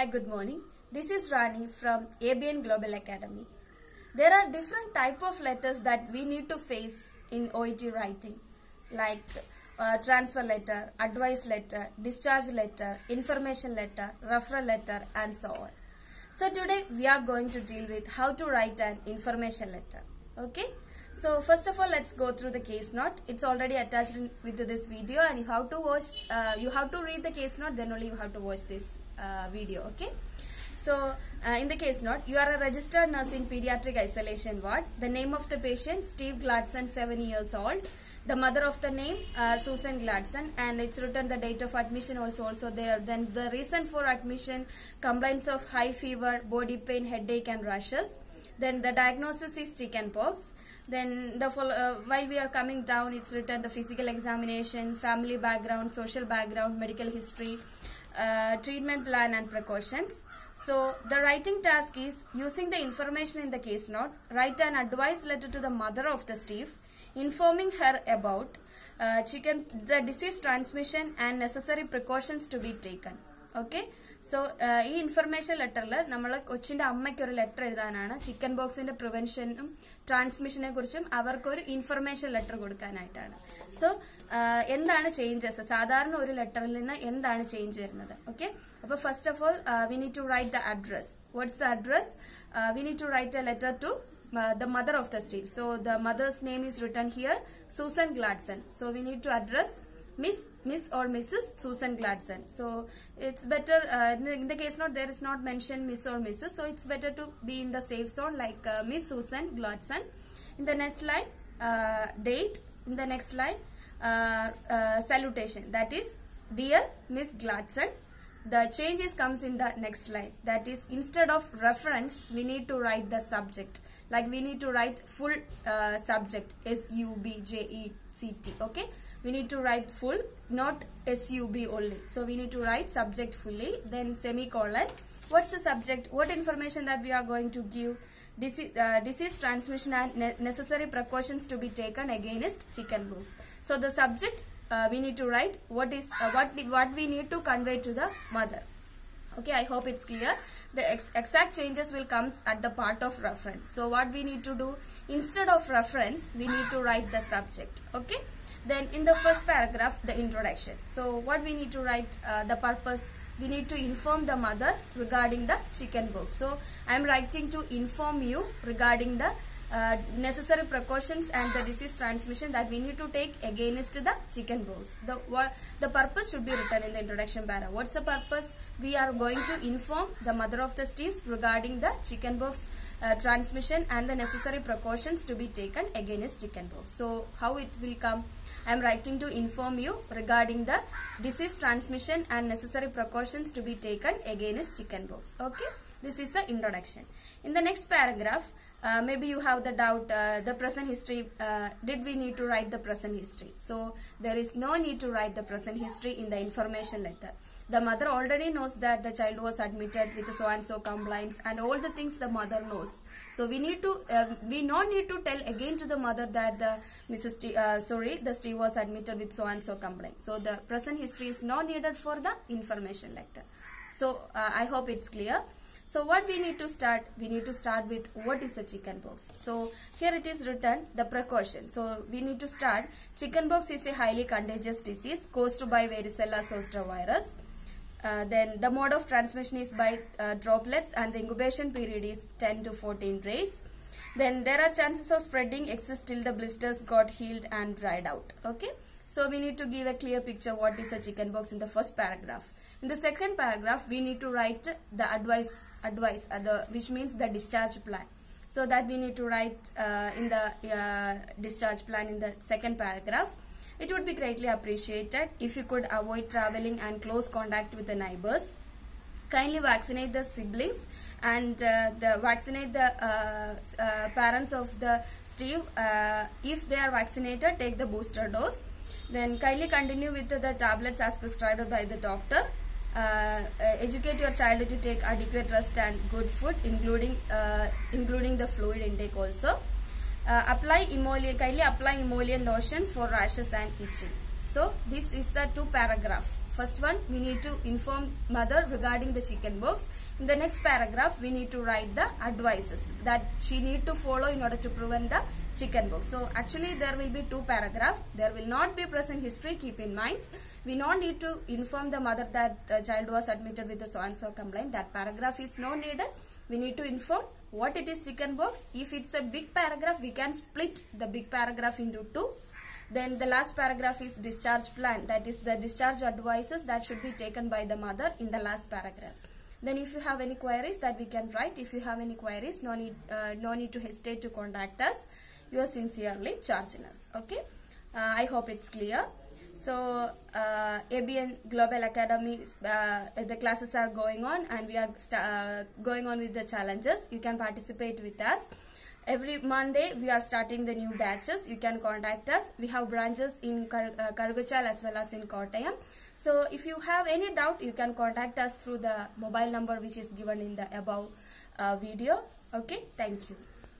Hi, good morning. This is Rani from ABN Global Academy. There are different type of letters that we need to face in OET writing, like uh, transfer letter, advice letter, discharge letter, information letter, referral letter, and so on. So today we are going to deal with how to write an information letter. Okay. So first of all, let's go through the case note. It's already attached in, with this video, and you have to watch. Uh, you have to read the case note. Then only you have to watch this video. Okay. So uh, in the case note, you are a registered nurse in pediatric isolation ward. The name of the patient Steve Gladson, seven years old. The mother of the name uh, Susan Gladson, and it's written the date of admission also also there. Then the reason for admission: combines of high fever, body pain, headache, and rashes. Then the diagnosis is chickenpox. Then the uh, while we are coming down, it's written the physical examination, family background, social background, medical history, uh, treatment plan, and precautions. So the writing task is using the information in the case note, write an advice letter to the mother of the Steve, informing her about uh, chicken, the disease transmission and necessary precautions to be taken. Okay. So ഈ information ലെറ്ററിൽ നമ്മൾ കൊച്ചിന്റെ അമ്മയ്ക്ക് ഒരു letter എഴുതാനാണ് chicken ബോക്സിന്റെ പ്രിവെൻഷനും ട്രാൻസ്മിഷനെ കുറിച്ചും അവർക്കൊരു ഇൻഫർമേഷൻ ലെറ്റർ കൊടുക്കാനായിട്ടാണ്. സോ എന്താണ് ചേഞ്ചസ് സാധാരണ ഒരു ലെറ്ററിൽ നിന്ന് എന്താണ് ചേഞ്ച് വരുന്നത്? ഓക്കെ അപ്പൊ first of all we need to write the address what's the address we need to write a letter to the the mother of the so the mother's name is written here, Susan Gladson. So we need to address Miss, Miss or Mrs. Susan Gladson. So it's better uh, in, the, case note there is not mentioned Miss or Mrs. So it's better to be in the safe zone like uh, Miss Susan Gladson. In the next line, uh, date. In the next line, uh, uh, salutation. That is, dear Miss Gladson. The changes comes in the next line. That is, instead of reference, we need to write the subject. Like we need to write full uh, subject S U B J E C T. Okay, we need to write full, not S U B only. So we need to write subject fully, then semicolon. What's the subject? What information that we are going to give? Disease, uh, disease transmission and ne- necessary precautions to be taken against chicken chickenpox. So the subject uh, we need to write what is uh, what what we need to convey to the mother okay i hope it's clear the ex- exact changes will comes at the part of reference so what we need to do instead of reference we need to write the subject okay then in the first paragraph the introduction so what we need to write uh, the purpose we need to inform the mother regarding the chicken pox so i am writing to inform you regarding the uh, necessary precautions and the disease transmission that we need to take against the chicken pox. The what the purpose should be written in the introduction para. What's the purpose? We are going to inform the mother of the Steves regarding the chicken pox uh, transmission and the necessary precautions to be taken against chicken pox. So how it will come? I am writing to inform you regarding the disease transmission and necessary precautions to be taken against chickenpox. Okay, this is the introduction. In the next paragraph, uh, maybe you have the doubt uh, the present history uh, did we need to write the present history so there is no need to write the present history in the information letter the mother already knows that the child was admitted with so and so complaints and all the things the mother knows so we need to uh, we no need to tell again to the mother that the mrs T, uh, sorry the Steve was admitted with so and so complaint so the present history is not needed for the information letter so uh, i hope it's clear so what we need to start? We need to start with what is a chickenpox. So here it is written the precaution. So we need to start. Chickenpox is a highly contagious disease caused by varicella zoster virus. Uh, then the mode of transmission is by uh, droplets and the incubation period is 10 to 14 days. Then there are chances of spreading exist till the blisters got healed and dried out. Okay. So we need to give a clear picture what is a chickenpox in the first paragraph. In the second paragraph, we need to write the advice, advice, uh, the, which means the discharge plan. So that we need to write uh, in the uh, discharge plan in the second paragraph. It would be greatly appreciated if you could avoid traveling and close contact with the neighbors. Kindly vaccinate the siblings and uh, the vaccinate the uh, uh, parents of the Steve. Uh, if they are vaccinated, take the booster dose. Then kindly continue with the, the tablets as prescribed by the doctor. Uh, uh, educate your child to take adequate rest and good food, including uh, including the fluid intake also. Uh, apply emollient, kindly apply emollient lotions for rashes and itching. So this is the two paragraph First one, we need to inform mother regarding the chicken pox. In the next paragraph, we need to write the advices that she need to follow in order to prevent the chicken pox. So actually there will be two paragraph There will not be present history, keep in mind. We not need to inform the mother that the child was admitted with the so and so complaint. That paragraph is no needed. We need to inform what it is chicken box? If it's a big paragraph, we can split the big paragraph into two. Then the last paragraph is discharge plan. That is the discharge advices that should be taken by the mother in the last paragraph. Then if you have any queries that we can write. If you have any queries, no need, uh, no need to hesitate to contact us. You are sincerely Charge Nurse. Okay. Uh, I hope it's clear. So uh, ABN Global Academy, uh, the classes are going on and we are uh, going on with the challenges. You can participate with us. Every Monday we are starting the new batches. You can contact us. We have branches in Kar uh, as well as in Kottayam. So if you have any doubt, you can contact us through the mobile number which is given in the above uh, video. Okay, thank you.